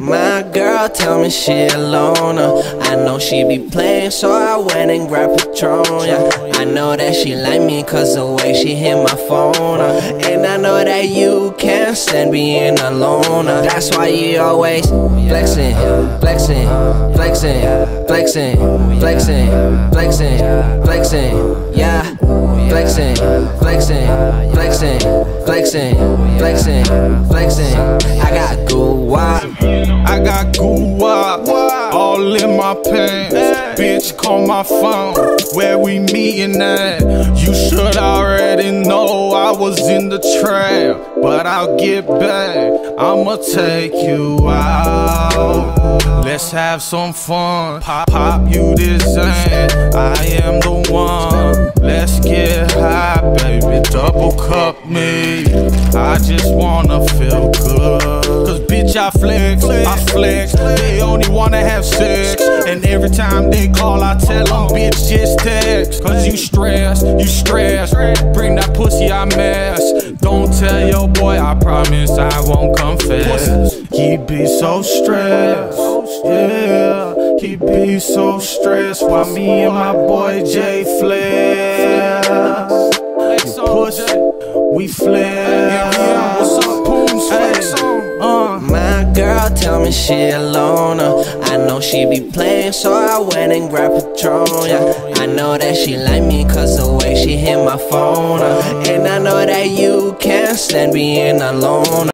My girl tell me she alone. Uh. I know she be playing, so I went and grabbed Patron. Yeah. I know that she like me cause the way she hit my phone. Uh. And I know that you can't stand being alone. Uh. That's why you always flexing, flexing, flexing, flexing, flexing, flexing, flexing. Yeah, flexing, flexing, flexing, flexing, flexing, flexing. I got good wop. Bitch, call my phone. Where we meeting at? You should already know I was in the trap, but I'll get back. I'ma take you out. Let's have some fun. Pop, pop you this ain't. I am the one. Let's get high, baby. Double cup me. I just wanna feel good Cause bitch, I flex, I flex. They only wanna have sex. And every time they call, I tell them, bitch, just text. Cause you stress, you stress. Bring that pussy, I mess. Don't tell your boy, I promise I won't confess. He be so stressed, yeah. He be so stressed while me and my boy Jay flex. Pussy, we flex. My girl tell me she alone. Uh. Know she be playing, so I went and grabbed Patron. Yeah. I know that she like me cause the way she hit my phone. Uh. And I know that you can't stand being alone.